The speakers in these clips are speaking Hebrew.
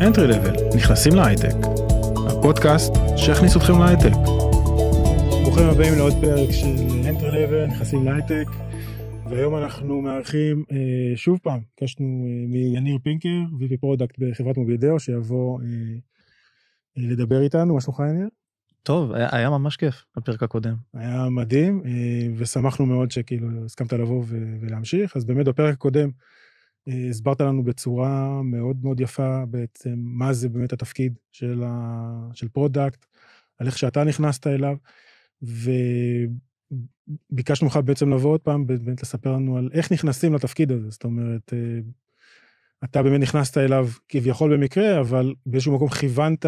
Entry Level, נכנסים להייטק. הפודקאסט שיכניס אתכם להייטק. ברוכים הבאים לעוד פרק של Entry Level, נכנסים להייטק. והיום אנחנו מארחים אה, שוב פעם, ביקשנו אה, מיניר פינקר, VP product בחברת מובידאו, שיבוא אה, אה, לדבר איתנו, מה שלומך יניר? טוב, היה, היה ממש כיף בפרק הקודם. היה מדהים, אה, ושמחנו מאוד שכאילו הסכמת לבוא ו- ולהמשיך. אז באמת בפרק הקודם אה, הסברת לנו בצורה מאוד מאוד יפה בעצם מה זה באמת התפקיד של, ה- של product, על איך שאתה נכנסת אליו, וביקשנו לך בעצם לבוא עוד פעם, באמת לספר לנו על איך נכנסים לתפקיד הזה. זאת אומרת, אה, אתה באמת נכנסת אליו כביכול במקרה, אבל באיזשהו מקום כיוונת,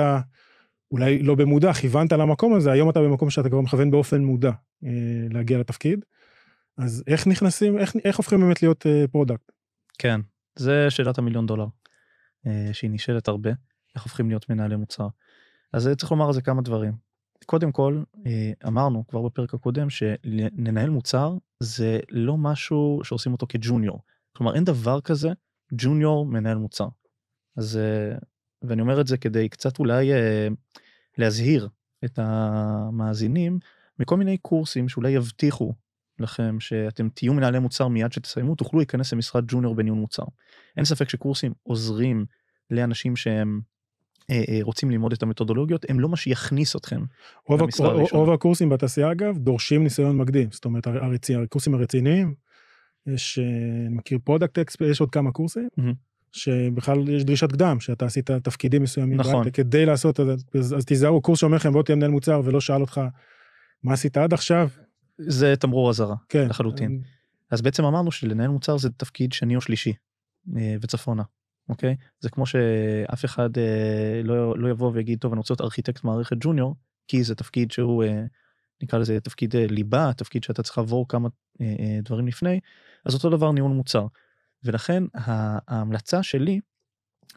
אולי לא במודע, כיוונת למקום הזה, היום אתה במקום שאתה כבר מכוון באופן מודע אה, להגיע לתפקיד. אז איך נכנסים, איך, איך הופכים באמת להיות אה, product? כן, זה שאלת המיליון דולר, אה, שהיא נשאלת הרבה, איך הופכים להיות מנהלי מוצר. אז אה, צריך לומר על זה כמה דברים. קודם כל, אה, אמרנו כבר בפרק הקודם שלנהל מוצר זה לא משהו שעושים אותו כ junior. כלומר, אין דבר כזה junior מנהל מוצר. אז, ואני אומר את זה כדי קצת אולי להזהיר את המאזינים מכל מיני קורסים שאולי יבטיחו לכם שאתם תהיו מנהלי מוצר מיד שתסיימו תוכלו להיכנס למשרת junior בניהול מוצר. אין ספק שקורסים עוזרים לאנשים שהם אה, אה, רוצים ללמוד את המתודולוגיות הם לא מה שיכניס אתכם. רוב, הקורסים בתעשייה אגב דורשים ניסיון מקדים, זאת אומרת הרצי, הקורסים הרציניים, יש, אה, אני מכיר Product Experts, יש עוד כמה קורסים, מהמם. שבכלל יש דרישת קדם, שאתה עשית תפקידים מסוימים, נכון. בהייטק, כדי לעשות, את זה, אז, אז תיזהרו, קורס שאומר לכם בוא תהיה מנהל מוצר ולא שאל אותך מה עשית עד עכשיו, זה תמרור אזהרה כן, לחלוטין. אז בעצם אמרנו שלנהל מוצר זה תפקיד שני או שלישי אה, וצפונה. אוקיי זה כמו שאף אחד אה, לא, לא יבוא ויגיד טוב אני רוצה להיות ארכיטקט מערכת ג'וניור כי זה תפקיד שהוא אה, נקרא לזה תפקיד אה, ליבה תפקיד שאתה צריך לעבור כמה אה, אה, דברים לפני אז אותו דבר ניהול מוצר. ולכן ההמלצה שלי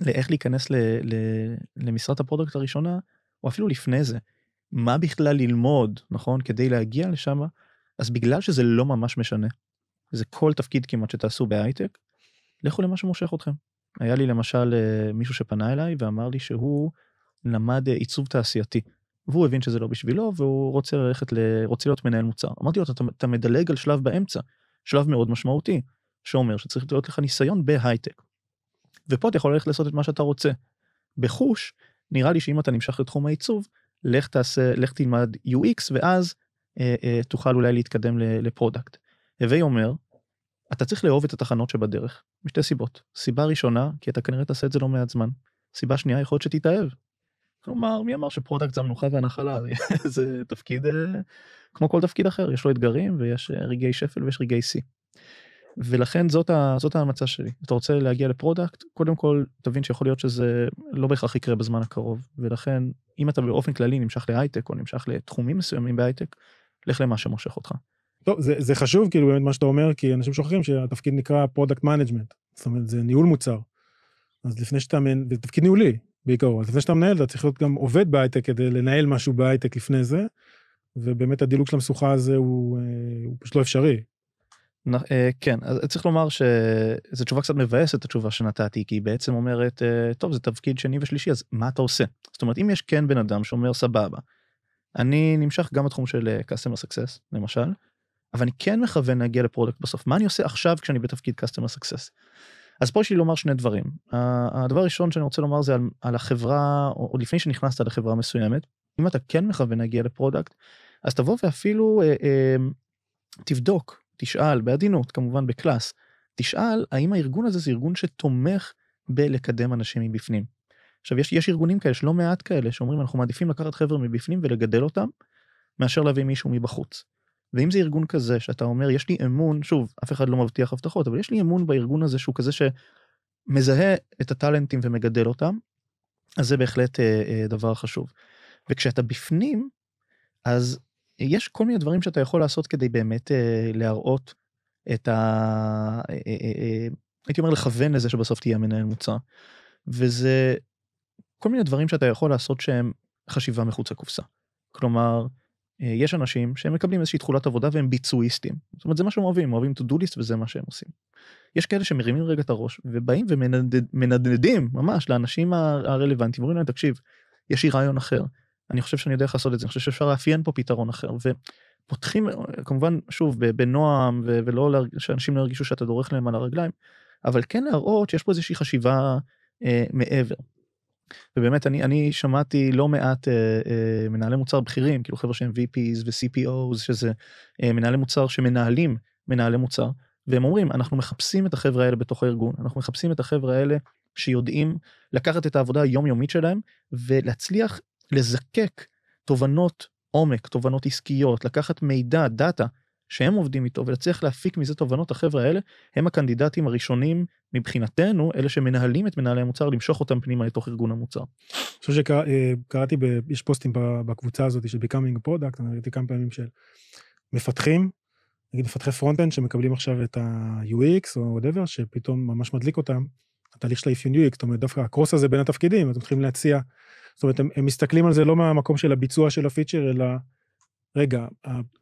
לאיך להיכנס ל, ל, למשרת ה product הראשונה או אפילו לפני זה מה בכלל ללמוד נכון כדי להגיע לשם אז בגלל שזה לא ממש משנה זה כל תפקיד כמעט שתעשו בהייטק לכו למה שמושך אתכם. היה לי למשל אה, מישהו שפנה אליי ואמר לי שהוא למד אה, עיצוב תעשייתי והוא הבין שזה לא בשבילו והוא רוצה ללכת ל... רוצה להיות מנהל מוצר. אמרתי לו אתה, אתה מדלג על שלב באמצע שלב מאוד משמעותי שאומר שצריך להיות לך ניסיון בהייטק. ופה אתה יכול ללכת לעשות את מה שאתה רוצה. בחוש נראה לי שאם אתה נמשך לתחום העיצוב לך תעשה לך תלמד UX ואז תוכל אולי להתקדם ל product. הווי אומר אתה צריך לאהוב את התחנות שבדרך משתי סיבות סיבה ראשונה כי אתה כנראה תעשה את זה לא מעט זמן סיבה שנייה יכול להיות שתתאהב. כלומר מי אמר ש product זה המנוחה והנחלה זה תפקיד אה, כמו כל תפקיד אחר יש לו אתגרים ויש אה, רגעי שפל ויש רגעי שיא. ולכן זאת, ה, זאת ההמלצה שלי אתה רוצה להגיע ל product קודם כל תבין שיכול להיות שזה לא בהכרח יקרה בזמן הקרוב ולכן אם אתה באופן כללי נמשך להייטק או נמשך לתחומים מסוימים בהייטק לך למה שמושך אותך. טוב, זה, זה חשוב כאילו באמת מה שאתה אומר, כי אנשים שוכחים שהתפקיד נקרא product management, זאת אומרת זה ניהול מוצר. אז לפני שאתה, מנ- זה תפקיד ניהולי בעיקרו, אז לפני שאתה מנהל אתה צריך להיות גם עובד בהייטק כדי לנהל משהו בהייטק לפני זה, ובאמת הדילוג של המשוכה הזה הוא, אה, הוא פשוט לא אפשרי. אה, כן אז צריך לומר שזו תשובה קצת מבאסת התשובה שנתתי כי היא בעצם אומרת אה, טוב זה תפקיד שני ושלישי אז מה אתה עושה זאת אומרת אם יש כן בן אדם שאומר סבבה. אני נמשך גם בתחום של אה, customer success למשל אבל אני כן מכוון להגיע ל product בסוף מה אני עושה עכשיו כשאני בתפקיד customer success. אז פה יש לי לומר שני דברים הדבר הראשון שאני רוצה לומר זה על, על החברה או לפני שנכנסת לחברה מסוימת אם אתה כן מכוון להגיע ל product אז תבוא ואפילו אה, אה, תבדוק תשאל בעדינות כמובן ב class תשאל האם הארגון הזה זה ארגון שתומך בלקדם אנשים מבפנים. עכשיו יש, יש ארגונים כאלה שלא מעט כאלה שאומרים אנחנו מעדיפים לקחת חבר'ה מבפנים ולגדל אותם מאשר להביא מישהו מבחוץ. ואם זה ארגון כזה שאתה אומר יש לי אמון שוב אף אחד לא מבטיח הבטחות אבל יש לי אמון בארגון הזה שהוא כזה שמזהה את הטאלנטים ומגדל אותם אז זה בהחלט אה, אה, דבר חשוב. וכשאתה בפנים אז יש כל מיני דברים שאתה יכול לעשות כדי באמת אה, להראות את ה... אה, אה, אה, הייתי אומר לכוון לזה שבסוף תהיה מנהל מוצר. וזה כל מיני דברים שאתה יכול לעשות שהם חשיבה מחוץ לקופסה. כלומר, אה, יש אנשים שהם מקבלים איזושהי תכולת עבודה והם ביצועיסטים. זאת אומרת זה מה שהם אוהבים, הם אוהבים to do list וזה מה שהם עושים. יש כאלה שמרימים רגע את הראש ובאים ומנדנדים ממש לאנשים הרלוונטיים, אומרים להם תקשיב, יש לי רעיון אחר, אני חושב שאני יודע איך לעשות את זה, אני חושב שאפשר לאפיין פה פתרון אחר. ופותחים כמובן שוב בנועם ולא שאנשים לא ירגישו שאתה דורך להם על הרגליים, אבל כן להראות שיש פה איזושהי חשיבה אה, מעבר. ובאמת אני אני שמעתי לא מעט אה, אה, מנהלי מוצר בכירים כאילו חברה שהם VPs ו-CPOs שזה אה, מנהלי מוצר שמנהלים מנהלי מוצר והם אומרים אנחנו מחפשים את החברה האלה בתוך הארגון אנחנו מחפשים את החברה האלה שיודעים לקחת את העבודה היומיומית שלהם ולהצליח לזקק תובנות עומק תובנות עסקיות לקחת מידע דאטה שהם עובדים איתו ולהצליח להפיק מזה תובנות החברה האלה הם הקנדידטים הראשונים מבחינתנו אלה שמנהלים את מנהלי המוצר למשוך אותם פנימה לתוך ארגון המוצר. אני חושב שקראתי אה, יש פוסטים בקבוצה הזאת של becoming product אני ראיתי כמה פעמים של מפתחים נגיד מפתחי front-end שמקבלים עכשיו את ה-UX או whatever שפתאום ממש מדליק אותם התהליך של ה-If UX זאת אומרת דווקא ה cross הזה בין התפקידים אתם יכולים להציע זאת אומרת הם, הם מסתכלים על זה לא מהמקום של הביצוע של הפיצ'ר אלא רגע,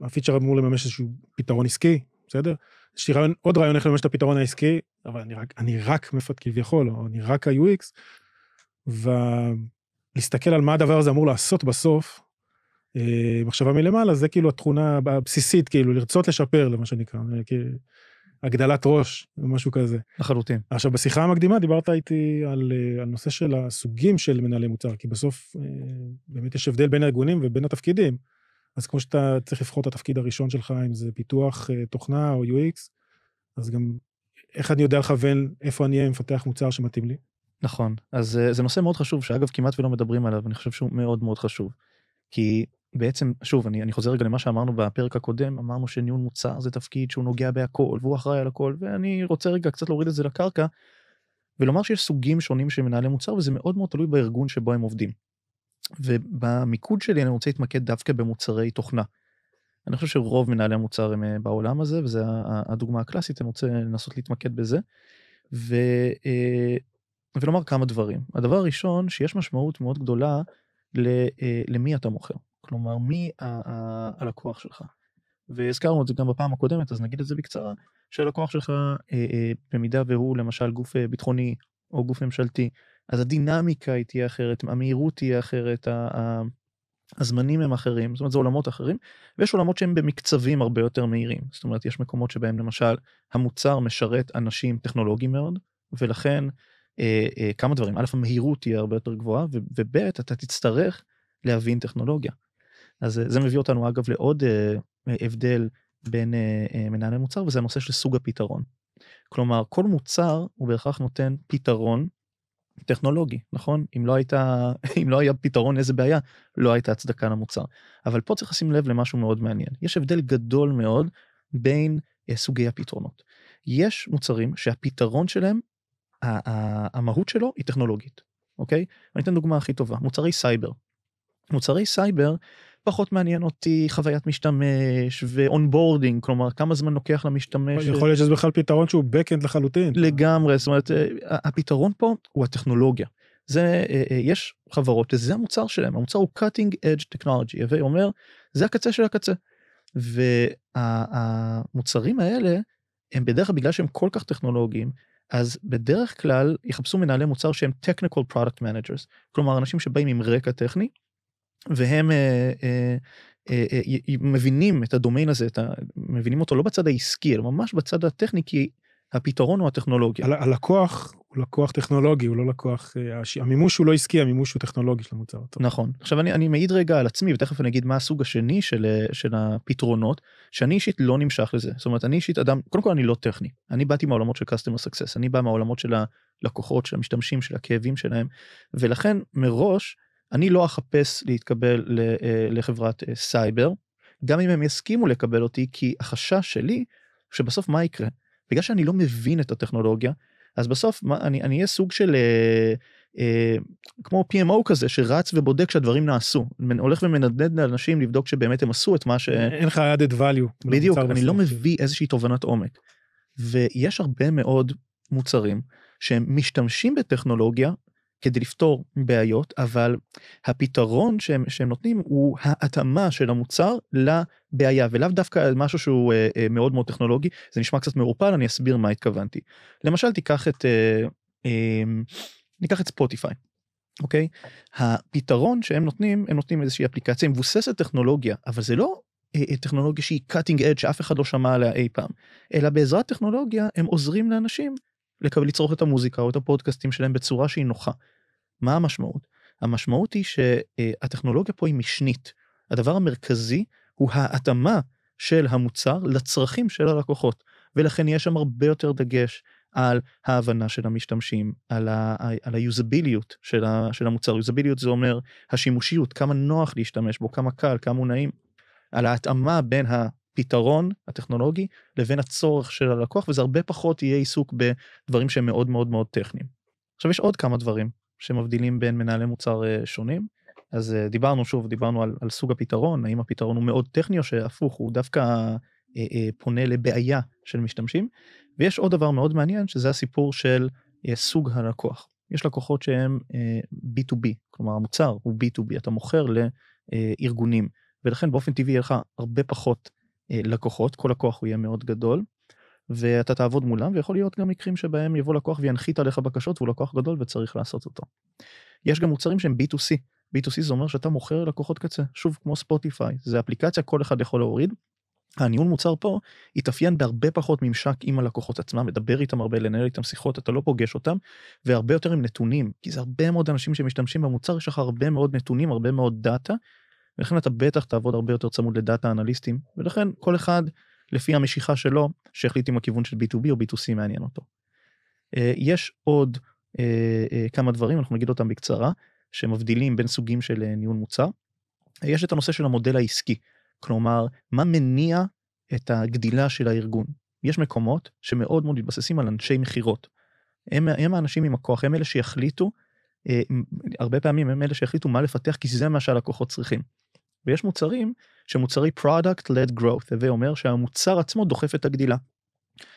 הפיצ'ר אמור לממש איזשהו פתרון עסקי, בסדר? יש לי רעיון, עוד רעיון איך לממש את הפתרון העסקי, אבל אני רק, אני רק מפתח כביכול, או אני רק ה-UX, ולהסתכל על מה הדבר הזה אמור לעשות בסוף, אה, מחשבה מלמעלה, זה כאילו התכונה הבסיסית, כאילו לרצות לשפר, למה שנקרא, אה, הגדלת ראש, משהו כזה. לחלוטין. עכשיו, בשיחה המקדימה דיברת איתי על, אה, על נושא של הסוגים של מנהלי מוצר, כי בסוף באמת יש הבדל בין הארגונים ובין התפקידים. אז כמו שאתה צריך לבחור את התפקיד הראשון שלך, אם זה פיתוח אה, תוכנה או UX, אז גם איך אני יודע לכוון איפה אני אהיה מפתח מוצר שמתאים לי? נכון, אז אה, זה נושא מאוד חשוב, שאגב כמעט ולא מדברים עליו, אני חושב שהוא מאוד מאוד חשוב. כי בעצם, שוב, אני, אני חוזר רגע למה שאמרנו בפרק הקודם, אמרנו שניהול מוצר זה תפקיד שהוא נוגע בהכל, והוא אחראי על הכל, ואני רוצה רגע קצת להוריד את זה לקרקע, ולומר שיש סוגים שונים של מנהלי מוצר, וזה מאוד מאוד תלוי בארגון שבו הם עובדים. ובמיקוד שלי אני רוצה להתמקד דווקא במוצרי תוכנה. אני חושב שרוב מנהלי המוצר הם אה, בעולם הזה וזה הדוגמה הקלאסית אני רוצה לנסות להתמקד בזה. ו, אה, ולומר כמה דברים הדבר הראשון שיש משמעות מאוד גדולה אה, למי אתה מוכר כלומר מי הלקוח שלך. והזכרנו את זה גם בפעם הקודמת אז נגיד את זה בקצרה שהלקוח שלך במידה והוא למשל גוף ביטחוני או גוף ממשלתי אז הדינמיקה היא תהיה אחרת, המהירות תהיה אחרת, הזמנים הם אחרים, זאת אומרת זה עולמות אחרים, ויש עולמות שהם במקצבים הרבה יותר מהירים, זאת אומרת יש מקומות שבהם למשל המוצר משרת אנשים טכנולוגיים מאוד, ולכן אה, אה, כמה דברים, א' המהירות תהיה הרבה יותר גבוהה, וב' אתה תצטרך להבין טכנולוגיה. אז אה, זה מביא אותנו אגב לעוד אה, הבדל בין אה, אה, מנהלי מוצר וזה הנושא של סוג הפתרון. כלומר כל מוצר הוא בהכרח נותן פתרון טכנולוגי, נכון? אם לא הייתה, אם לא היה פתרון איזה בעיה, לא הייתה הצדקה למוצר. אבל פה צריך לשים לב למשהו מאוד מעניין. יש הבדל גדול מאוד בין uh, סוגי הפתרונות. יש מוצרים שהפתרון שלהם, המהות שלו היא טכנולוגית, אוקיי? אני אתן דוגמה הכי טובה, מוצרי סייבר. מוצרי סייבר פחות מעניין אותי חוויית משתמש ו onboarding כלומר כמה זמן לוקח למשתמש. יכול להיות שזה בכלל פתרון שהוא backend לחלוטין. לגמרי זאת אומרת אה, הפתרון פה הוא הטכנולוגיה. זה אה, אה, יש חברות וזה המוצר שלהם המוצר הוא cutting edge technology הווי אומר זה הקצה של הקצה. והמוצרים האלה הם בדרך כלל בגלל שהם כל כך טכנולוגיים אז בדרך כלל יחפשו מנהלי מוצר שהם technical product managers כלומר אנשים שבאים עם רקע טכני והם אה, אה, אה, אה, מבינים את הדומיין הזה, את ה, מבינים אותו לא בצד העסקי, אלא ממש בצד הטכני, כי הפתרון הוא הטכנולוגיה. הלקוח הוא לקוח טכנולוגי, הוא לא לקוח, אה, המימוש הוא לא עסקי, המימוש הוא טכנולוגי של המוצר. נכון. עכשיו אני, אני מעיד רגע על עצמי, ותכף אני אגיד מה הסוג השני של, אה, של הפתרונות, שאני אישית לא נמשך לזה. זאת אומרת, אני אישית אדם, קודם כל אני לא טכני. אני באתי מהעולמות של customer success, אני בא מהעולמות של הלקוחות, של המשתמשים, של הכאבים שלהם, ולכן מראש, אני לא אחפש להתקבל אה, לחברת אה, סייבר, גם אם הם יסכימו לקבל אותי, כי החשש שלי, שבסוף מה יקרה? בגלל שאני לא מבין את הטכנולוגיה, אז בסוף מה, אני, אני אהיה סוג של אה, אה, כמו PMO כזה שרץ ובודק שהדברים נעשו, הולך ומנדנד לאנשים לבדוק שבאמת הם עשו את מה ש... אין לך added value. בדיוק, אני בסוף. לא מביא איזושהי תובנת עומק. ויש הרבה מאוד מוצרים שהם משתמשים בטכנולוגיה כדי לפתור בעיות, אבל הפתרון שהם, שהם נותנים הוא ההתאמה של המוצר לבעיה, ולאו דווקא משהו שהוא אה, אה, מאוד מאוד טכנולוגי, זה נשמע קצת מעורפל, אני אסביר מה התכוונתי. למשל, תיקח את, אה, אה, ניקח את ספוטיפיי. אוקיי? הפתרון שהם נותנים, הם נותנים איזושהי אפליקציה מבוססת טכנולוגיה, אבל זה לא אה, אה, טכנולוגיה שהיא cutting edge שאף אחד לא שמע עליה אי פעם, אלא בעזרת טכנולוגיה הם עוזרים לאנשים לקבל לצרוך את המוזיקה או את הפודקאסטים שלהם בצורה שהיא נוחה. מה המשמעות? המשמעות היא שהטכנולוגיה פה היא משנית. הדבר המרכזי הוא ההתאמה של המוצר לצרכים של הלקוחות, ולכן יש שם הרבה יותר דגש על ההבנה של המשתמשים, על, ה, על היוזביליות של, ה, של המוצר. יוזביליות זה אומר השימושיות, כמה נוח להשתמש בו, כמה קל, כמה הוא נעים. על ההתאמה בין הפתרון הטכנולוגי לבין הצורך של הלקוח, וזה הרבה פחות יהיה עיסוק בדברים שהם מאוד מאוד מאוד טכניים. עכשיו יש עוד כמה דברים שמבדילים בין מנהלי מוצר אה, שונים. אז אה, דיברנו שוב, דיברנו על, על סוג הפתרון, האם הפתרון הוא מאוד טכני או שהפוך, הוא דווקא אה, אה, פונה לבעיה של משתמשים. ויש עוד דבר מאוד מעניין שזה הסיפור של אה, סוג הלקוח. יש לקוחות שהם אה, B2B, כלומר המוצר הוא B2B, אתה מוכר לארגונים, ולכן באופן טבעי יהיה לך הרבה פחות לקוחות, כל לקוח הוא יהיה מאוד גדול, ואתה תעבוד מולם, ויכול להיות גם מקרים שבהם יבוא לקוח וינחית עליך בקשות והוא לקוח גדול וצריך לעשות אותו. יש גם מוצרים שהם B2C, B2C זה אומר שאתה מוכר לקוחות קצה, שוב כמו ספוטיפיי, זה אפליקציה כל אחד יכול להוריד, הניהול מוצר פה יתאפיין בהרבה פחות ממשק עם הלקוחות עצמם, לדבר איתם הרבה, לנהל איתם שיחות, אתה לא פוגש אותם, והרבה יותר עם נתונים, כי זה הרבה מאוד אנשים שמשתמשים במוצר, יש לך הרבה מאוד נתונים, הרבה מאוד דאטה, ולכן אתה בטח תעבוד הרבה יותר צמוד לדאטה אנליסטים, ולכן כל אחד לפי המשיכה שלו, שיחליט אם הכיוון של B2B או B2C מעניין אותו. אה, יש עוד אה, אה, כמה דברים, אנחנו נגיד אותם בקצרה, שמבדילים בין סוגים של ניהול מוצר. יש את הנושא של המודל העסקי. כלומר, מה מניע את הגדילה של הארגון? יש מקומות שמאוד מאוד מתבססים על אנשי מכירות. הם, הם האנשים עם הכוח, הם אלה שיחליטו, הרבה פעמים הם אלה שיחליטו מה לפתח, כי זה מה שהלקוחות צריכים. ויש מוצרים שמוצרי product led growth, הווה אומר שהמוצר עצמו דוחף את הגדילה.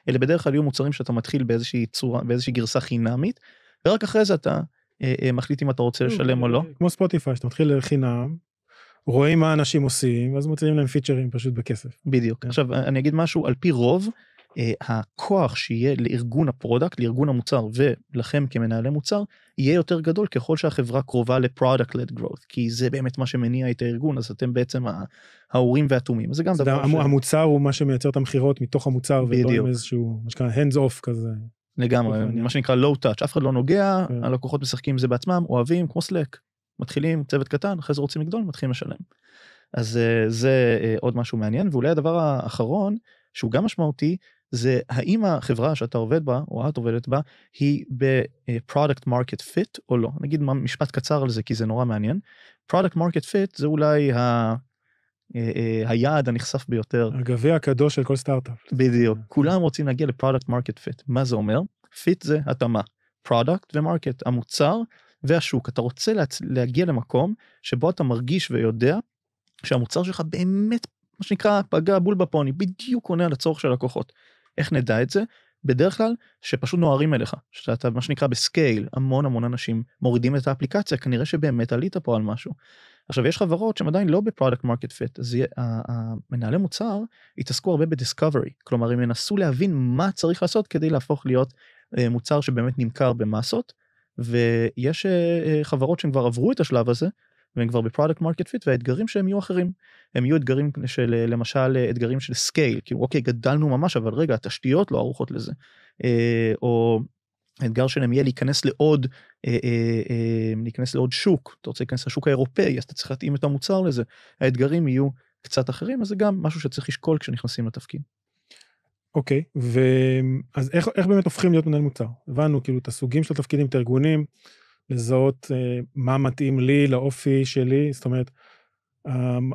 אלה בדרך כלל יהיו מוצרים שאתה מתחיל באיזושהי צורה, באיזושהי גרסה חינמית, ורק אחרי זה אתה אה, אה, מחליט אם אתה רוצה לשלם או לא. כמו ספוטיפיי, שאתה מתחיל לחינם, רואים מה אנשים עושים ואז מוצאים להם פיצ'רים פשוט בכסף. בדיוק. כן. עכשיו אני אגיד משהו על פי רוב אה, הכוח שיהיה לארגון ה product לארגון המוצר ולכם כמנהלי מוצר יהיה יותר גדול ככל שהחברה קרובה ל product led growth כי זה באמת מה שמניע את הארגון אז אתם בעצם האורים והתומים זה גם דבר ש... המוצר הוא מה שמייצר את המכירות מתוך המוצר. ולא עם איזשהו מה שנקרא hands off כזה. לגמרי מה שנקרא low touch אף אחד לא נוגע כן. הלקוחות משחקים עם זה בעצמם אוהבים כמו סלק מתחילים צוות קטן, אחרי זה רוצים לגדול, מתחילים לשלם. אז אה, זה אה, עוד משהו מעניין, ואולי הדבר האחרון, שהוא גם משמעותי, זה האם החברה שאתה עובד בה, או את עובדת בה, היא ב-product market fit או לא. נגיד משפט קצר על זה, כי זה נורא מעניין. product market fit זה אולי ה... אה, היעד הנחשק ביותר. הגביע הקדוש של כל סטארט-אפ. בדיוק. כולם רוצים להגיע ל product market fit. מה זה אומר? fit זה התאמה. product ו market, המוצר והשוק. אתה רוצה להצ... להגיע למקום שבו אתה מרגיש ויודע שהמוצר שלך באמת, מה שנקרא, פגע בול בפוני, בדיוק עונה על הצורך של הלקוחות. איך נדע את זה? בדרך כלל שפשוט נוהרים אליך, שאתה מה שנקרא ב scale, המון המון אנשים מורידים את האפליקציה, כנראה שבאמת עלית פה על משהו. עכשיו יש חברות שהן עדיין לא ב product market fit, אז המנהלי מוצר יתעסקו הרבה ב discovery, כלומר הם ינסו להבין מה צריך לעשות כדי להפוך להיות אה, מוצר שבאמת נמכר במסות, ויש אה, אה, חברות שהם כבר עברו את השלב הזה והם כבר ב product market fit והאתגרים שלהם יהיו אחרים הם יהיו אתגרים של אה, למשל אתגרים של scale כאילו אוקיי גדלנו ממש אבל רגע התשתיות לא ערוכות לזה או האתגר שלהם יהיה להיכנס לעוד להיכנס לעוד שוק אתה רוצה להיכנס לשוק האירופאי אז אתה צריך להתאים את המוצר לזה האתגרים יהיו קצת אחרים אז זה גם משהו שצריך לשקול כשנכנסים לתפקיד. אוקיי, ואז איך, איך באמת הופכים להיות מנהל מוצר? הבנו כאילו את הסוגים של התפקידים, את הארגונים, לזהות אה, מה מתאים לי, לאופי שלי, זאת אומרת,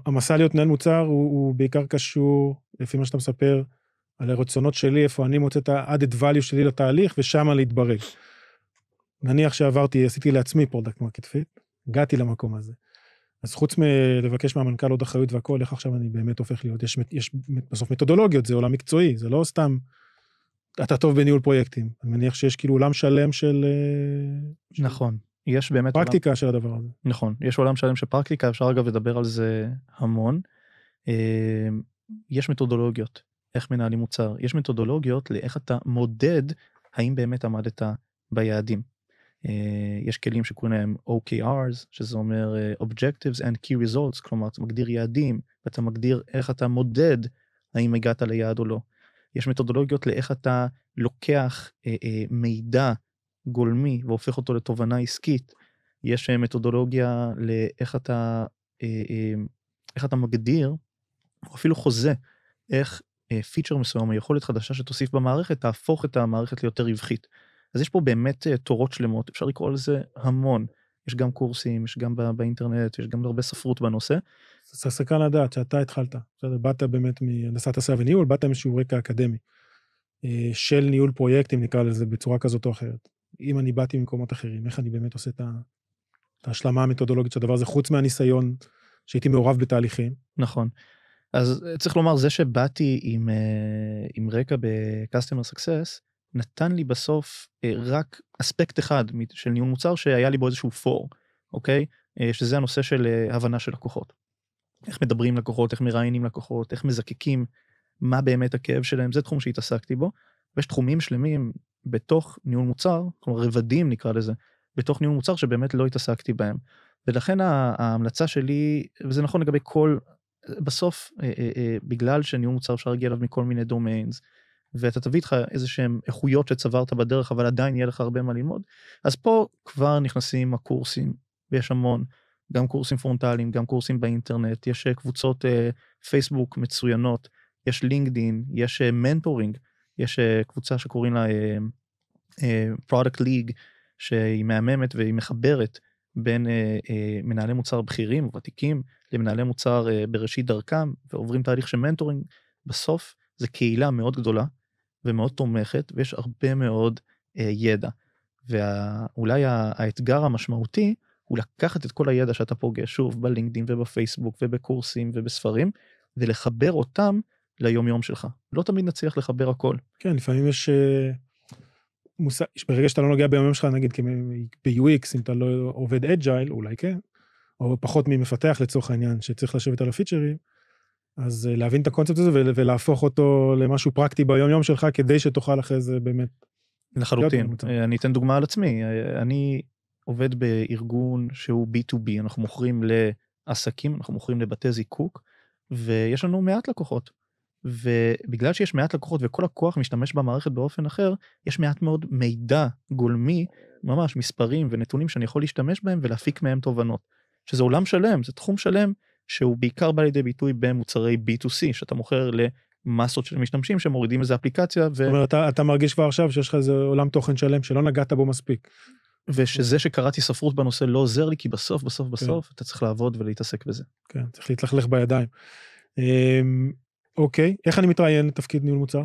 המסע להיות מנהל מוצר הוא, הוא בעיקר קשור, לפי מה שאתה מספר, על הרצונות שלי, איפה אני מוצא את ה-added value שלי לתהליך, ושמה להתברג. נניח שעברתי, עשיתי לעצמי product market fit, הגעתי למקום הזה. אז חוץ מלבקש מהמנכ"ל עוד אחריות והכל, איך עכשיו אני באמת הופך להיות, יש, יש בסוף מתודולוגיות, זה עולם מקצועי, זה לא סתם, אתה טוב בניהול פרויקטים. אני מניח שיש כאילו עולם שלם של... נכון. יש באמת... פרקטיקה עולם... של הדבר הזה. נכון, יש עולם שלם של פרקטיקה, אפשר אגב לדבר על זה המון. אה, יש מתודולוגיות, איך מנהלים מוצר, יש מתודולוגיות לאיך אתה מודד האם באמת עמדת ביעדים. אה, יש כלים שקוראים להם OKRs, שזה אומר Objectives and Key Results, כלומר אתה מגדיר יעדים, ואתה מגדיר איך אתה מודד האם הגעת ליעד או לא. יש מתודולוגיות לאיך אתה לוקח אה, אה, מידע גולמי והופך אותו לתובנה עסקית. יש אה, מתודולוגיה לאיך אתה, אה, אה, איך אתה מגדיר, או אפילו חוזה, איך אה, פיצ'ר מסוים, או יכולת חדשה שתוסיף במערכת, תהפוך את המערכת ליותר רווחית. אז יש פה באמת אה, תורות שלמות, אפשר לקרוא לזה המון. יש גם קורסים, יש גם באינטרנט, יש גם הרבה ספרות בנושא. זה סקרן לדעת שאתה התחלת, בסדר, באת באמת מהנדסת עשייה וניהול, באת עם איזשהו רקע אקדמי אה, של ניהול פרויקטים, נקרא לזה, בצורה כזאת או אחרת. אם אני באתי ממקומות אחרים, איך אני באמת עושה את ההשלמה המתודולוגית של הדבר הזה, חוץ מהניסיון שהייתי מעורב בתהליכים. נכון. אז אה, צריך לומר, זה שבאתי עם, אה, עם רקע ב-customer success, נתן לי בסוף רק אספקט אחד של ניהול מוצר שהיה לי בו איזשהו פור, אוקיי? שזה הנושא של הבנה של לקוחות. איך מדברים לקוחות, איך מראיינים לקוחות, איך מזקקים, מה באמת הכאב שלהם, זה תחום שהתעסקתי בו. ויש תחומים שלמים בתוך ניהול מוצר, כלומר רבדים נקרא לזה, בתוך ניהול מוצר שבאמת לא התעסקתי בהם. ולכן ההמלצה שלי, וזה נכון לגבי כל, בסוף, אה, אה, אה, בגלל שניהול מוצר אפשר להגיע אליו מכל מיני domains, ואתה תביא איתך איזה שהם איכויות שצברת בדרך, אבל עדיין יהיה לך הרבה מה ללמוד, אז פה כבר נכנסים הקורסים, ויש המון. גם קורסים פרונטליים, גם קורסים באינטרנט, יש אה, קבוצות אה, פייסבוק מצוינות, יש לינקדין, יש mentoring, אה, יש קבוצה שקוראים לה product league, שהיא מהממת והיא מחברת בין מנהלי מוצר בכירים וותיקים למנהלי מוצר בראשית דרכם ועוברים תהליך של מנטורינג. בסוף זה קהילה מאוד גדולה ומאוד תומכת ויש הרבה מאוד ידע. ואולי האתגר המשמעותי הוא לקחת את כל הידע שאתה פוגש, שוב, ב LinkedIn ובפייסבוק ובקורסים ובספרים, ולחבר אותם ליום יום שלך. לא תמיד נצליח לחבר הכל. כן, לפעמים יש... אה, מושג, ברגע שאתה לא נוגע ביום יום שלך, נגיד ב-UX, אם אתה לא עובד אג'ייל, אולי כן, או פחות ממפתח לצורך העניין, שצריך לשבת על הפיצ'רים, אז אה, להבין את הקונספט הזה ולהפוך אותו למשהו פרקטי ביום יום שלך, כדי שתוכל אחרי זה באמת... לחלוטין. אני אתן דוגמה על עצמי. אני עובד בארגון שהוא B2B, אנחנו מוכרים לעסקים, אנחנו מוכרים לבתי זיקוק, ויש לנו מעט לקוחות. ובגלל שיש מעט לקוחות וכל הכוח משתמש במערכת באופן אחר, יש מעט מאוד מידע גולמי, ממש מספרים ונתונים שאני יכול להשתמש בהם ולהפיק מהם תובנות. שזה עולם שלם, זה תחום שלם שהוא בעיקר בא לידי ביטוי במוצרי B2C, שאתה מוכר למסות של משתמשים שמורידים איזה אפליקציה. ו... זאת אומרת, אתה, אתה מרגיש כבר עכשיו שיש לך איזה עולם תוכן שלם שלא נגעת בו מספיק. ושזה שקראתי ספרות בנושא לא עוזר לי, כי בסוף, בסוף, בסוף, כן. אתה צריך לעבוד ולהתעסק בזה. כן, צריך להתלכלך בידיים. אמ, אוקיי, איך אני מתראיין לתפקיד ניהול מוצר?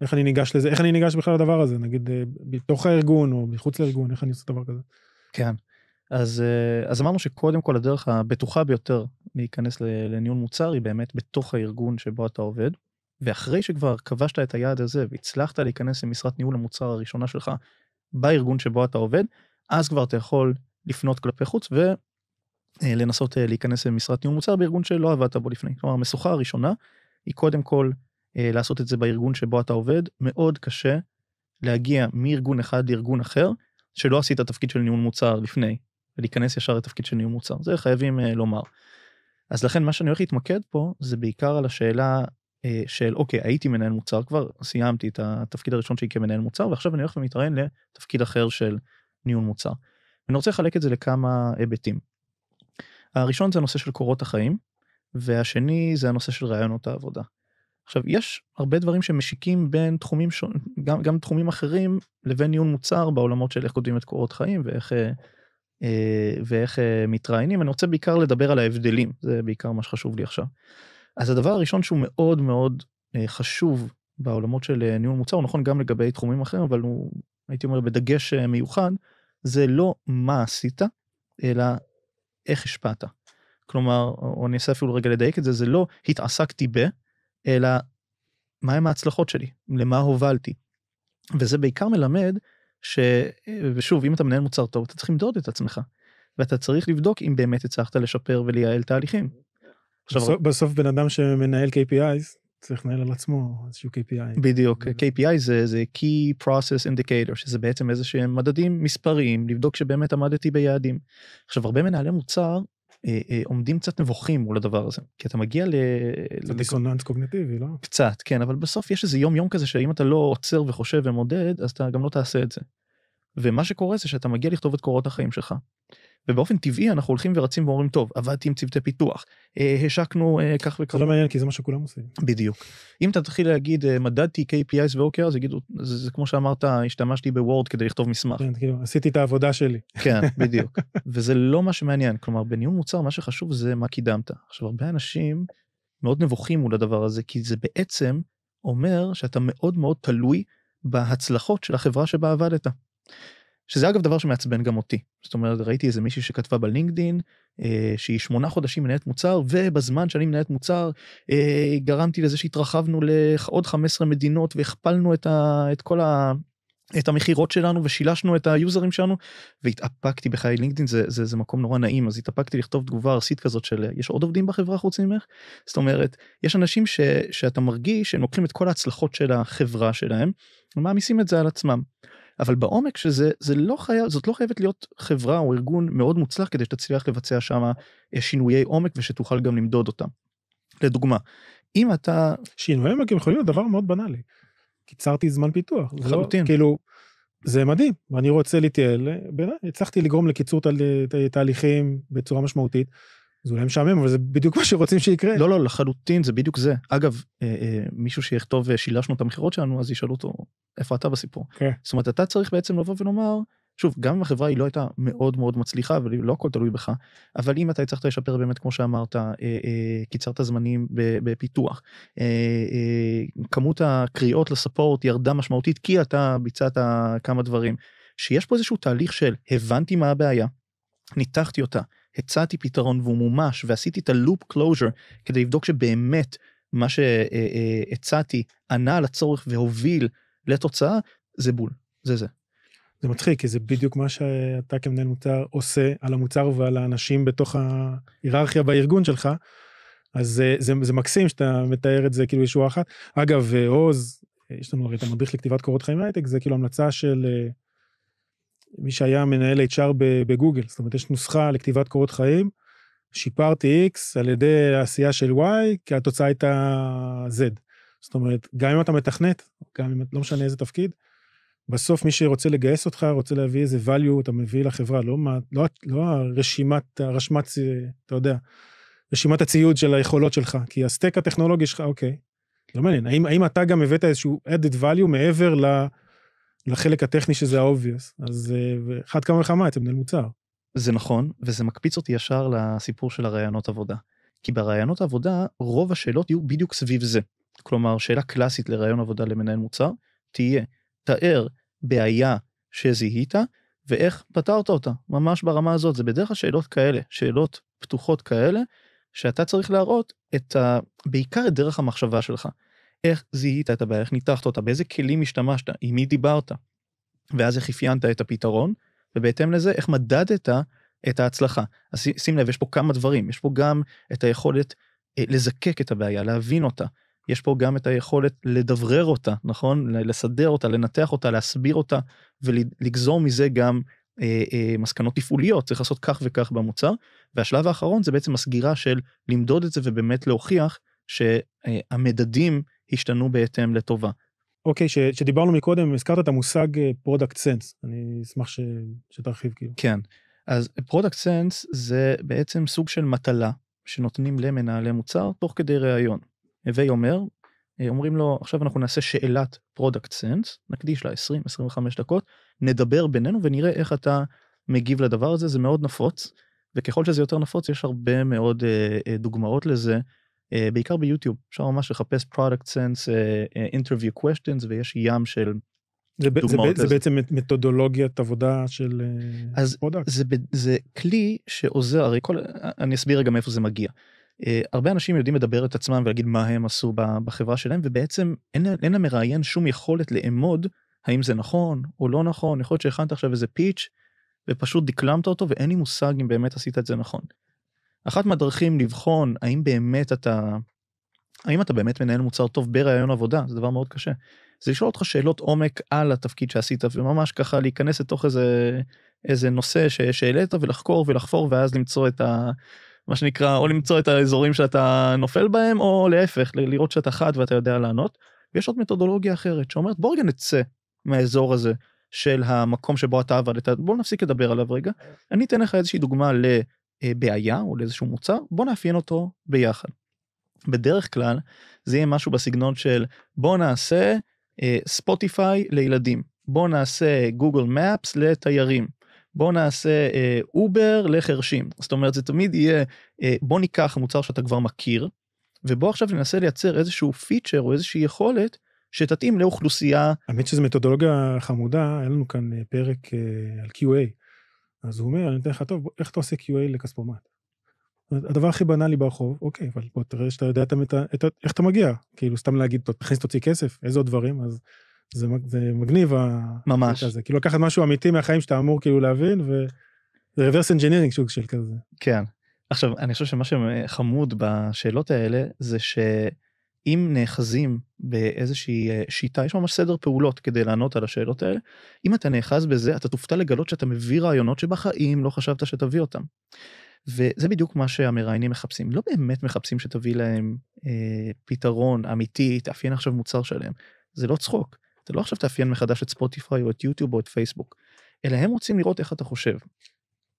איך אני ניגש לזה? איך אני ניגש בכלל לדבר הזה? נגיד, אה, בתוך הארגון או מחוץ לארגון, איך אני עושה דבר כזה? כן. אז, אה, אז אמרנו שקודם כל הדרך הבטוחה ביותר להיכנס לניהול מוצר היא באמת בתוך הארגון שבו אתה עובד. ואחרי שכבר כבשת את היעד הזה והצלחת להיכנס למשרת ניהול המוצר הראשונה שלך בארגון שבו אתה עובד, אז כבר אתה יכול לפנות כלפי חוץ ולנסות אה, להיכנס למשרת ניהול מוצר בארגון שלא עבדת בו לפני. כלומר, המשוכה הראשונה היא קודם כל אה, לעשות את זה בארגון שבו אתה עובד. מאוד קשה להגיע מארגון אחד לארגון אחר, שלא עשית תפקיד של ניהול מוצר לפני, ולהיכנס ישר לתפקיד של ניהול מוצר. זה חייבים אה, לומר. אז לכן מה שאני הולך להתמקד פה זה בעיקר על השאלה של אוקיי הייתי מנהל מוצר כבר סיימתי את התפקיד הראשון שלי כמנהל מוצר ועכשיו אני הולך ומתראיין לתפקיד אחר של ניהול מוצר. אני רוצה לחלק את זה לכמה היבטים. הראשון זה הנושא של קורות החיים והשני זה הנושא של רעיונות העבודה. עכשיו יש הרבה דברים שמשיקים בין תחומים שונים גם, גם תחומים אחרים לבין ניהול מוצר בעולמות של איך כותבים את קורות חיים ואיך אה, ואיך מתראיינים אני רוצה בעיקר לדבר על ההבדלים זה בעיקר מה שחשוב לי עכשיו. אז הדבר הראשון שהוא מאוד מאוד אה, חשוב בעולמות של אה, ניהול מוצר, הוא נכון גם לגבי תחומים אחרים, אבל הוא, הייתי אומר, בדגש אה, מיוחד, זה לא מה עשית, אלא איך השפעת. כלומר, או אני אנסה אפילו רגע לדייק את זה, זה לא התעסקתי ב, אלא מהם ההצלחות שלי, למה הובלתי. וזה בעיקר מלמד ש... ושוב, אם אתה מנהל מוצר טוב, אתה צריך למדוד את עצמך. ואתה צריך לבדוק אם באמת הצלחת לשפר ולייעל תהליכים. עכשיו, בסוף, בסוף בן אדם שמנהל KPIs צריך לנהל על עצמו איזשהו KPI. בדיוק, KPI זה, זה Key Process Indicator, שזה בעצם איזה שהם מדדים מספריים, לבדוק שבאמת עמדתי ביעדים. עכשיו, הרבה מנהלי מוצר אה, אה, עומדים קצת נבוכים מול הדבר הזה, כי אתה מגיע ל... זה דיסוננס קוגנטיבי, לא? קצת, כן, אבל בסוף יש איזה יום יום כזה שאם אתה לא עוצר וחושב ומודד, אז אתה גם לא תעשה את זה. ומה שקורה זה שאתה מגיע לכתוב את קורות החיים שלך. ובאופן טבעי אנחנו הולכים ורצים ואומרים טוב עבדתי עם צוותי פיתוח אה, השקנו אה, כך וכך. זה לא מעניין כי זה מה שכולם עושים. בדיוק. אם אתה תתחיל להגיד אה, מדדתי KPIs ו-OKR יגידו זה, זה כמו שאמרת השתמשתי בוורד כדי לכתוב מסמך. כן, כאילו עשיתי את העבודה שלי. כן בדיוק וזה לא מה שמעניין כלומר בניהול מוצר מה שחשוב זה מה קידמת. עכשיו הרבה אנשים מאוד נבוכים מול הדבר הזה כי זה בעצם אומר שאתה מאוד מאוד תלוי בהצלחות של החברה שבה עבדת. שזה אגב דבר שמעצבן גם אותי. זאת אומרת ראיתי איזה מישהי שכתבה בלינקדין אה, שהיא שמונה חודשים מנהלת מוצר ובזמן שאני מנהלת מוצר אה, גרמתי לזה שהתרחבנו לעוד 15 מדינות והכפלנו את, ה, את כל ה... את המכירות שלנו ושילשנו את היוזרים שלנו והתאפקתי בחיי לינקדאין זה, זה, זה מקום נורא נעים אז התאפקתי לכתוב תגובה ארסית כזאת של יש עוד עובדים בחברה חוץ ממך זאת אומרת יש אנשים ש, שאתה מרגיש שהם לוקחים את כל ההצלחות של החברה שלהם ומעמיסים את זה על עצמם. אבל בעומק שזה זה לא חייב זאת לא חייבת להיות חברה או ארגון מאוד מוצלח כדי שתצליח לבצע שם אה, שינויי עומק ושתוכל גם למדוד אותם. לדוגמה אם אתה שינויי עומק הם יכולים להיות דבר מאוד בנאלי. קיצרתי זמן פיתוח. לא- לחלוטין. לא, כאילו זה מדהים ואני רוצה להתייעל הצלחתי לגרום לקיצור תהליכים בצורה משמעותית. זה אולי משעמם אבל זה בדיוק מה שרוצים שיקרה. לא לא לחלוטין זה בדיוק זה אגב אה, אה, מישהו שיכתוב אה, שילשנו את המכירות שלנו אז ישאלו אותו איפה אתה בסיפור. כן. זאת אומרת אתה צריך בעצם לבוא ולומר שוב גם אם החברה היא לא הייתה מאוד מאוד מצליחה ולא הכל תלוי בך אבל אם אתה הצלחת לשפר באמת כמו שאמרת אה, אה, קיצרת זמנים בפיתוח אה, אה, כמות הקריאות ל support ירדה משמעותית כי אתה ביצעת כמה דברים שיש פה איזשהו תהליך של הבנתי מה הבעיה ניתחתי אותה הצעתי פתרון והוא מומש ועשיתי את ה loop closure כדי לבדוק שבאמת מה שהצעתי ענה על הצורך והוביל לתוצאה זה בול זה זה. זה מצחיק כי זה בדיוק מה שאתה כמנהל מוצר עושה על המוצר ועל האנשים בתוך ההיררכיה בארגון שלך. אז זה, זה, זה מקסים שאתה מתאר את זה כאילו ישועה אחת. אגב עוז יש לנו הרי את המדריך לכתיבת קורות חיים הייטק זה כאילו המלצה של מי שהיה מנהל HR בגוגל, זאת אומרת יש נוסחה לכתיבת קורות חיים, שיפרתי X על ידי העשייה של Y, כי התוצאה הייתה Z. זאת אומרת, גם אם אתה מתכנת, גם אם לא משנה איזה תפקיד, בסוף מי שרוצה לגייס אותך, רוצה להביא איזה value אתה מביא לחברה, לא, מה, לא, לא הרשימת, הרשמת, אתה יודע, רשימת הציוד של היכולות שלך, כי הסטק הטכנולוגי שלך, אוקיי, לא מעניין, האם, האם אתה גם הבאת איזשהו added value מעבר ל... לחלק הטכני שזה ה-obvious, אז אה, אחד כמה וכמה אצל מנהל מוצר. זה נכון, וזה מקפיץ אותי ישר לסיפור של הראיונות עבודה. כי בראיונות עבודה, רוב השאלות יהיו בדיוק סביב זה. כלומר, שאלה קלאסית לראיון עבודה למנהל מוצר, תהיה, תאר בעיה שזיהית, ואיך פתרת אותה, ממש ברמה הזאת. זה בדרך כלל שאלות כאלה, שאלות פתוחות כאלה, שאתה צריך להראות את ה... בעיקר את דרך המחשבה שלך. איך זיהית את הבעיה, איך ניתחת אותה, באיזה כלים השתמשת, עם מי דיברת, ואז איך אפיינת את הפתרון, ובהתאם לזה איך מדדת את ההצלחה. אז שים לב, יש פה כמה דברים, יש פה גם את היכולת אה, לזקק את הבעיה, להבין אותה. יש פה גם את היכולת לדברר אותה, נכון? לסדר אותה, לנתח אותה, להסביר אותה, ולגזור מזה גם אה, אה, מסקנות תפעוליות, צריך לעשות כך וכך במוצר. והשלב האחרון זה בעצם הסגירה של למדוד את זה ובאמת להוכיח שהמדדים השתנו בהתאם לטובה. אוקיי, okay, שדיברנו מקודם, הזכרת את המושג product sense, אני אשמח ש, שתרחיב כאילו. כן, אז product sense זה בעצם סוג של מטלה שנותנים למנהלי מוצר תוך כדי ראיון. הווי אומר, אה, אומרים לו עכשיו אנחנו נעשה שאלת product sense, נקדיש לה 20-25 דקות, נדבר בינינו ונראה איך אתה מגיב לדבר הזה, זה מאוד נפוץ, וככל שזה יותר נפוץ יש הרבה מאוד uh, דוגמאות לזה בעיקר ב YouTube אפשר ממש לחפש product sense uh, interview questions ויש ים של זה, דוגמאות. זה, זה בעצם מתודולוגיית עבודה של אז product. זה, זה כלי שעוזר, הרי כל, אני אסביר רגע מאיפה זה מגיע. Uh, הרבה אנשים יודעים לדבר את עצמם ולהגיד מה הם עשו בחברה שלהם ובעצם אין, אין למראיין שום יכולת לאמוד האם זה נכון או לא נכון, יכול להיות שהכנת עכשיו איזה pitch ופשוט דקלמת אותו ואין לי מושג אם באמת עשית את זה נכון. אחת מהדרכים לבחון האם באמת אתה, האם אתה באמת מנהל מוצר טוב בראיון עבודה, זה דבר מאוד קשה. זה לשאול אותך שאלות עומק על התפקיד שעשית וממש ככה להיכנס לתוך איזה איזה נושא שהעלית ולחקור ולחפור ואז למצוא את ה... מה שנקרא או למצוא את האזורים שאתה נופל בהם או להפך לראות שאתה חד ואתה יודע לענות. ויש עוד מתודולוגיה אחרת שאומרת בוא רגע נצא מהאזור הזה של המקום שבו אתה עבדת בוא נפסיק לדבר עליו רגע אני אתן לך איזושהי דוגמה לבעיה או לאיזשהו מוצר בוא נאפיין אותו ביחד. בדרך כלל זה יהיה משהו בסגנון של בוא נעשה Spotify uh, לילדים בוא נעשה Google Maps לתיירים בוא נעשה Uber uh, לחרשים זאת אומרת זה תמיד יהיה בוא ניקח מוצר שאתה כבר מכיר ובוא עכשיו ננסה לייצר איזשהו feature או איזושהי יכולת שתתאים לאוכלוסייה. האמת שזו מתודולוגיה חמודה, היה לנו כאן אה, פרק אה, על QA. אז הוא אומר, אני אתן לך, טוב, איך אתה עושה QA לכספומט? הדבר הכי בנאלי ברחוב, אוקיי, אבל בוא תראה שאתה יודע את, את, איך אתה מגיע. כאילו, סתם להגיד, תכניס, תוציא כסף, איזה עוד דברים, אז זה, זה מגניב. ממש. הזה. כאילו, לקחת משהו אמיתי מהחיים שאתה אמור כאילו להבין, ו... זה reverse engineering סוג של כזה. כן. עכשיו, אני חושב שמה שחמוד בשאלות האלה, זה ש... אם נאחזים באיזושהי אה, שיטה, יש ממש סדר פעולות כדי לענות על השאלות האלה, אם אתה נאחז בזה, אתה תופתע לגלות שאתה מביא רעיונות שבחיים לא חשבת שתביא אותם. וזה בדיוק מה שהמראיינים מחפשים. לא באמת מחפשים שתביא להם אה, פתרון אמיתי, תאפיין עכשיו מוצר שלם. זה לא צחוק. אתה לא עכשיו תאפיין מחדש את ספוטיפיי או את יוטיוב או את פייסבוק, אלא הם רוצים לראות איך אתה חושב.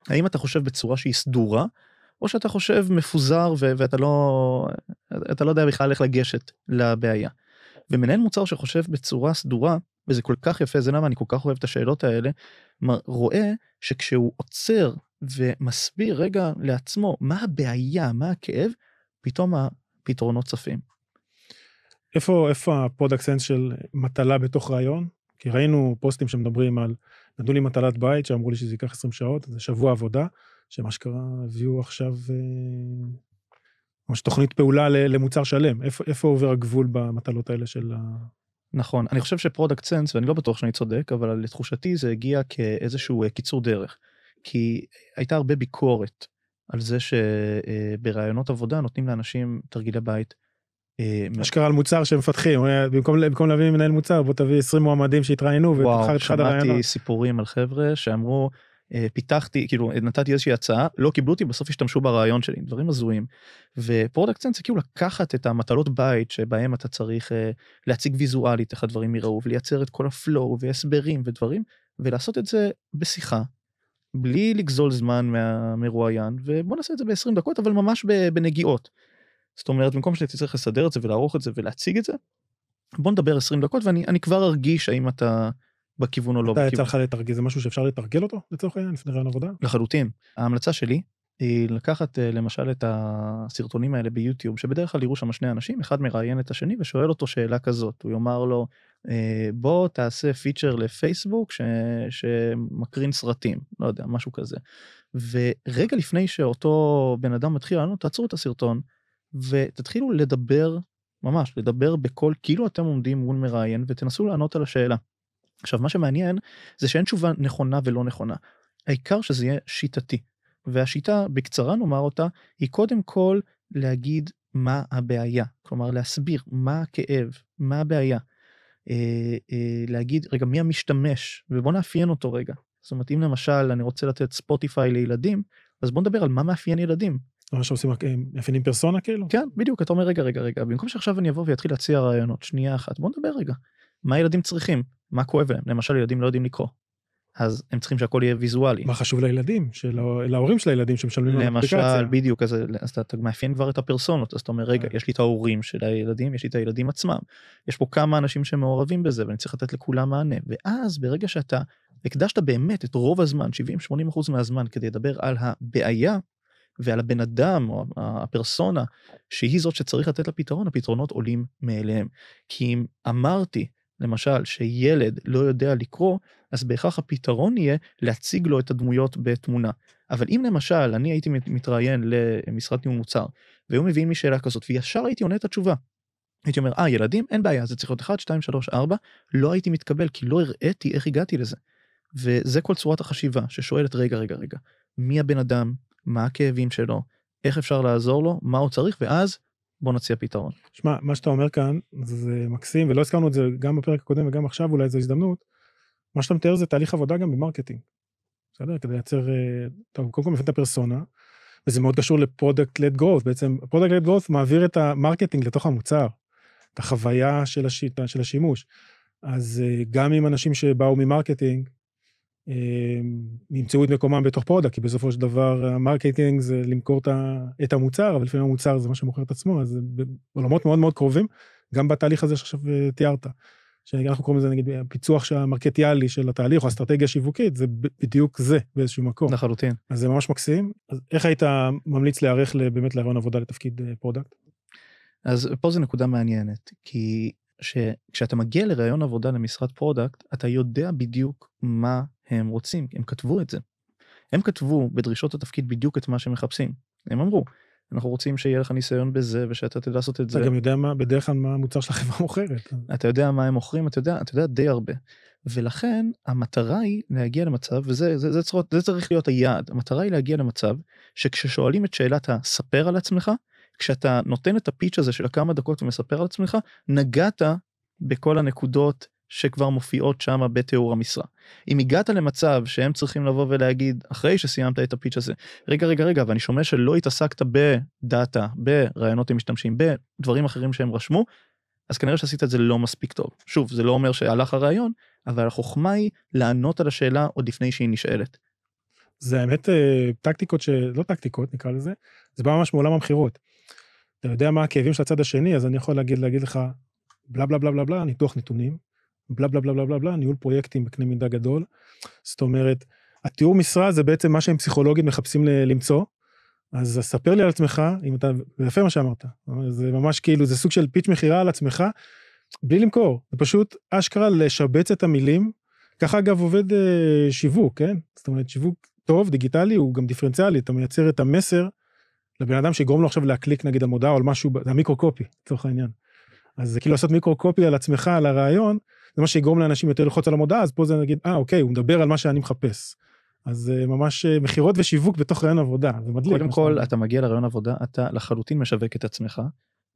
האם אתה חושב בצורה שהיא סדורה, או שאתה חושב מפוזר ו- ואתה לא, אתה לא יודע בכלל איך לגשת לבעיה. ומנהל מוצר שחושב בצורה סדורה, וזה כל כך יפה, זה למה אני כל כך אוהב את השאלות האלה, רואה שכשהוא עוצר ומסביר רגע לעצמו מה הבעיה, מה הכאב, פתאום הפתרונות צפים. איפה, איפה ה product sense של מטלה בתוך ראיון? כי ראינו פוסטים שמדברים על, נתנו לי מטלת בית שאמרו לי שזה ייקח 20 שעות, זה שבוע עבודה. שמה שקרה, הביאו עכשיו אה, ממש תוכנית פעולה למוצר שלם. איפה, איפה עובר הגבול במטלות האלה של ה... נכון, אני חושב ש product sense, ואני לא בטוח שאני צודק, אבל לתחושתי זה הגיע כאיזשהו אה, קיצור דרך. כי הייתה הרבה ביקורת על זה שבראיונות עבודה נותנים לאנשים תרגילי בית. אשכרה על מוצר שמפתחים, במקום, במקום להביא מנהל מוצר בוא תביא 20 מועמדים שהתראיינו ותבחר את אחד הרעיונות. שמעתי סיפורים על חבר'ה שאמרו אה, פיתחתי כאילו נתתי איזושהי הצעה לא קיבלו אותי בסוף השתמשו ברעיון שלי דברים הזויים. ו product sense זה כאילו לקחת את המטלות בית שבהם אתה צריך uh, להציג ויזואלית איך הדברים יראו ולייצר את כל ה flow והסברים ודברים ולעשות את זה בשיחה. בלי לגזול זמן מהמרואיין ובוא נעשה את זה ב-20 דקות אבל ממש בנגיעות. זאת אומרת במקום שאתה צריך לסדר את זה ולערוך את זה ולהציג את זה. בוא נדבר 20 דקות ואני כבר ארגיש האם אתה בכיוון או לא בכיוון. אתה יצא לך לתרגל, זה משהו שאפשר לתרגל אותו לצורך העניין לפני רעיון עבודה? לחלוטין. ההמלצה שלי היא לקחת אה, למשל את הסרטונים האלה ביוטיוב שבדרך כלל יראו שם שני אנשים אחד מראיין את השני ושואל אותו שאלה כזאת הוא יאמר לו אה, בוא תעשה פיצ'ר לפייסבוק ש... שמקרין סרטים לא יודע משהו כזה. ורגע לפני שאותו בן אדם מתחיל לענות תעצרו את הסרטון ותתחילו לדבר ממש לדבר בקול כאילו אתם עומדים מול מראיין ותנסו לענות על השאלה. עכשיו מה שמעניין זה שאין תשובה נכונה ולא נכונה. העיקר שזה יהיה שיטתי. והשיטה בקצרה נאמר אותה היא קודם כל להגיד מה הבעיה כלומר להסביר מה הכאב מה הבעיה. אה, אה, להגיד רגע מי המשתמש ובוא נאפיין אותו רגע. זאת אומרת אם למשל אני רוצה לתת ספוטיפיי לילדים אז בוא נדבר על מה מאפיין ילדים. מה שעושים אה, מאפיינים פרסונה כאילו? כן בדיוק אתה אומר רגע רגע רגע במקום שעכשיו אני אבוא ואתחיל להציע רעיונות שנייה אחת בוא נדבר רגע מה ילדים צריכים מה כואב להם למשל ילדים לא יודעים לקרוא. אז הם צריכים שהכל יהיה ויזואלי. מה חשוב לילדים, של להורים של הילדים שמשלמים על אפליקציה. למשל, בדיוק, אז, אז אתה, אתה מאפיין כבר את הפרסונות, אז אתה אומר, רגע, יש לי את ההורים של הילדים, יש לי את הילדים עצמם, יש פה כמה אנשים שמעורבים בזה ואני צריך לתת לכולם מענה, ואז ברגע שאתה הקדשת באמת את רוב הזמן, 70-80% מהזמן, כדי לדבר על הבעיה ועל הבן אדם או הפרסונה שהיא זאת שצריך לתת לפתרון, הפתרונות עולים מאליהם. כי אם אמרתי למשל שילד לא יודע לקרוא, אז בהכרח הפתרון יהיה להציג לו את הדמויות בתמונה. אבל אם למשל אני הייתי מתראיין למשרד ניהול מוצר, והיו מביאים לי שאלה כזאת, וישר הייתי עונה את התשובה. הייתי אומר, אה, ילדים, אין בעיה, זה צריך להיות 1, 2, 3, 4, לא הייתי מתקבל, כי לא הראיתי איך הגעתי לזה. וזה כל צורת החשיבה, ששואלת, רגע, רגע, רגע, מי הבן אדם, מה הכאבים שלו, איך אפשר לעזור לו, מה הוא צריך, ואז בוא נציע פתרון. שמע, מה שאתה אומר כאן זה מקסים, ולא הזכרנו את זה גם בפרק הקודם וגם עכשיו אולי זו הזדמנות. מה שאתה מתאר זה תהליך עבודה גם ב marketing. בסדר? כדי לייצר, אה, טוב, קודם כל מבין את הפרסונה, וזה מאוד קשור ל product led growth, בעצם product led growth מעביר את ה marketing לתוך המוצר, את החוויה של, השיטה, של השימוש. אז אה, גם עם אנשים שבאו מ marketing, ימצאו את מקומם בתוך product, כי בסופו של דבר ה marketing זה למכור את המוצר, אבל לפעמים המוצר זה מה שמוכר את עצמו, אז בעולמות מאוד מאוד קרובים, גם בתהליך הזה שעכשיו אה, תיארת. שאנחנו קוראים לזה נגיד הפיצוח המרקטיאלי של התהליך או אסטרטגיה שיווקית, זה בדיוק זה באיזשהו מקום. לחלוטין. אז זה ממש מקסים. אז איך היית ממליץ להיערך באמת לראיון עבודה לתפקיד אה, product? אז פה זו נקודה מעניינת, כי שכשאתה מגיע לראיון עבודה למשרת product, אתה יודע בדיוק מה הם רוצים, הם כתבו את זה. הם כתבו בדרישות התפקיד בדיוק את מה שהם מחפשים. הם אמרו, אנחנו רוצים שיהיה לך ניסיון בזה ושאתה תדע לעשות את זה. אתה גם יודע מה, בדרך כלל מה המוצר של החברה מוכרת. אתה יודע מה הם מוכרים, אתה יודע, אתה יודע די הרבה. ולכן המטרה היא להגיע למצב, וזה זה, זה, זה, זה צריך להיות היעד, המטרה היא להגיע למצב שכששואלים את שאלת הספר על עצמך, כשאתה נותן את הפיץ' הזה של הכמה דקות ומספר על עצמך, נגעת בכל הנקודות שכבר מופיעות שם בתיאור המשרה. אם הגעת למצב שהם צריכים לבוא ולהגיד אחרי שסיימת את הפיץ' הזה רגע רגע רגע ואני שומע שלא התעסקת בדאטה ברעיונות עם משתמשים בדברים אחרים שהם רשמו אז כנראה שעשית את זה לא מספיק טוב שוב זה לא אומר שהלך הרעיון אבל החוכמה היא לענות על השאלה עוד לפני שהיא נשאלת. זה האמת אה, טקטיקות שלא טקטיקות נקרא לזה זה בא ממש מעולם המכירות. אתה יודע מה הכאבים של הצד השני אז אני יכול להגיד להגיד לך בלה בלה בלה בלה בלה ניתוח נתונים בלה בלה בלה בלה בלה בלה, ניהול פרויקטים בקנה מידה גדול. זאת אומרת, התיאור משרה זה בעצם מה שהם פסיכולוגית מחפשים למצוא. אז ספר לי על עצמך, אם אתה, זה יפה מה שאמרת, זה ממש כאילו, זה סוג של פיץ' מכירה על עצמך, בלי למכור, זה פשוט אשכרה לשבץ את המילים. ככה אגב עובד אה, שיווק, כן? זאת אומרת, שיווק טוב, דיגיטלי, הוא גם דיפרנציאלי, אתה מייצר את המסר לבן אדם שיגרום לו עכשיו להקליק נגיד על מודעה או על משהו, זה המיקרו קופי, לצורך העניין. אז זה כאילו לעשות מיקרו קופי על עצמך, על הרעיון, זה מה שיגרום לאנשים יותר ללחוץ על המודעה, אז פה זה נגיד, אה, אוקיי, הוא מדבר על מה שאני מחפש. אז אה, ממש אה, מכירות ושיווק בתוך רעיון עבודה, זה מדליק. קודם כל, אתה מגיע לרעיון עבודה, אתה לחלוטין משווק את עצמך,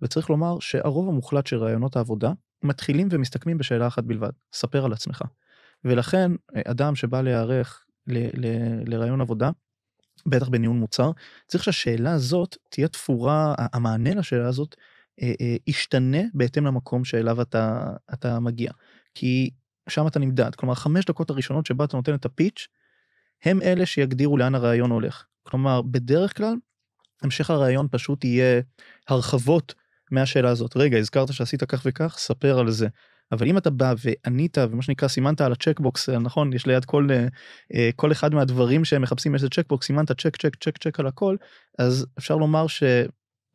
וצריך לומר שהרוב המוחלט של רעיונות העבודה מתחילים ומסתכמים בשאלה אחת בלבד, ספר על עצמך. ולכן, אה, אדם שבא להיערך לרעיון עבודה, בטח בניהול מוצר, צריך שהשאלה הזאת תהיה תפורה, המענה לשאלה הזאת ישתנה בהתאם למקום שאליו אתה, אתה מגיע. כי שם אתה נמדד. כלומר, חמש דקות הראשונות שבה אתה נותן את הפיץ', הם אלה שיגדירו לאן הרעיון הולך. כלומר, בדרך כלל, המשך הרעיון פשוט יהיה הרחבות מהשאלה הזאת. רגע, הזכרת שעשית כך וכך, ספר על זה. אבל אם אתה בא וענית ומה שנקרא סימנת על ה checkbox נכון יש ליד כל אה, כל אחד מהדברים שהם מחפשים איזה checkbox סימנת check check check check על הכל אז אפשר לומר ש...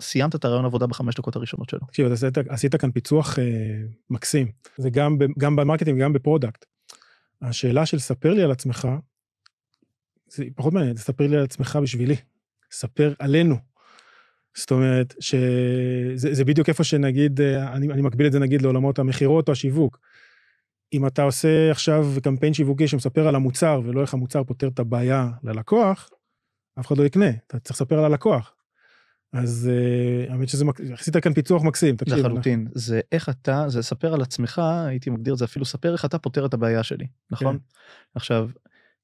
סיימת את הראיון עבודה בחמש דקות הראשונות שלו. תקשיב, עשית, עשית כאן פיצוח אה, מקסים, זה גם, גם ב marketing וגם ב product. השאלה של ספר לי על עצמך, זה פחות מעניין, ספר לי על עצמך בשבילי, ספר עלינו. זאת אומרת, שזה בדיוק איפה שנגיד, אה, אני, אני מקביל את זה נגיד לעולמות המכירות או השיווק. אם אתה עושה עכשיו קמפיין שיווקי שמספר על המוצר ולא איך המוצר פותר את הבעיה ללקוח, אף אחד לא יקנה, אתה צריך לספר על הלקוח. אז אה, האמת שזה, עשית כאן פיצוח מקסים, תקשיב. לחלוטין, זה איך אתה, זה לספר על עצמך, הייתי מגדיר את זה אפילו ספר איך אתה פותר את הבעיה שלי, נכון? כן. עכשיו,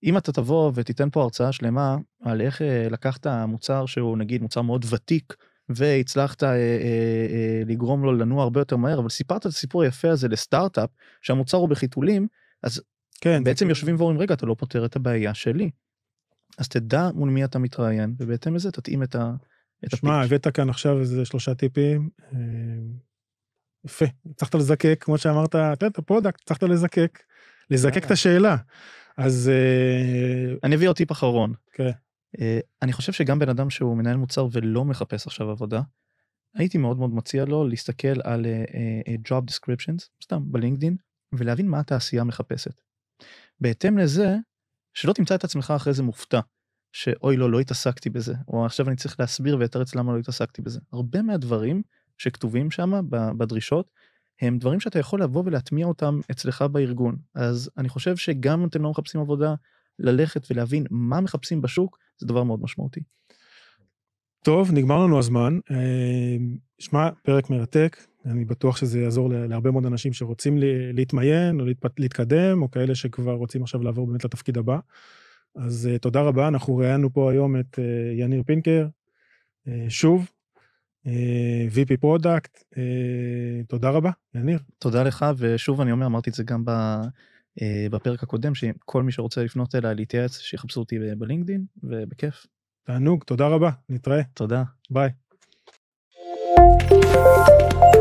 אם אתה תבוא ותיתן פה הרצאה שלמה על איך אה, לקחת מוצר שהוא נגיד מוצר מאוד ותיק, והצלחת אה, אה, אה, לגרום לו לנוע הרבה יותר מהר, אבל סיפרת את הסיפור היפה הזה לסטארט-אפ, שהמוצר הוא בחיתולים, אז כן, בעצם יושבים ואומרים, רגע, אתה לא פותר את הבעיה שלי. אז תדע מול מי אתה מתראיין, ובהתאם לזה תתאים את ה... שמע, הבאת כאן עכשיו איזה שלושה טיפים. אה, יפה, הצלחת לזקק, כמו שאמרת, אתה יודע, product, הצלחת לזקק, לזקק את השאלה. אז... אה, אני אביא עוד טיפ אחרון. כן. אה, אני חושב שגם בן אדם שהוא מנהל מוצר ולא מחפש עכשיו עבודה, הייתי מאוד מאוד מציע לו להסתכל על job descriptions, סתם ב LinkedIn, ולהבין מה התעשייה מחפשת. בהתאם לזה, שלא תמצא את עצמך אחרי זה מופתע. שאוי לא, לא התעסקתי בזה, או עכשיו אני צריך להסביר ולתרץ למה לא התעסקתי בזה. הרבה מהדברים שכתובים שם בדרישות, הם דברים שאתה יכול לבוא ולהטמיע אותם אצלך בארגון. אז אני חושב שגם אם אתם לא מחפשים עבודה, ללכת ולהבין מה מחפשים בשוק, זה דבר מאוד משמעותי. טוב, נגמר לנו הזמן. אה, שמע, פרק מרתק, אני בטוח שזה יעזור להרבה מאוד אנשים שרוצים להתמיין או להתקדם, או כאלה שכבר רוצים עכשיו לעבור באמת לתפקיד הבא. אז uh, תודה רבה, אנחנו ראיינו פה היום את uh, יניר פינקר, אה, שוב, אה, VP product, תודה רבה, יניר. תודה לך, ושוב אני אומר, אמרתי את זה גם ב... אה, בפרק הקודם, שכל מי שרוצה לפנות אליי להתייעץ, שיחפשו אותי ב LinkedIn, ובכיף. תענוג, תודה רבה, נתראה. תודה. ביי. thank you